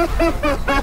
ha ha ha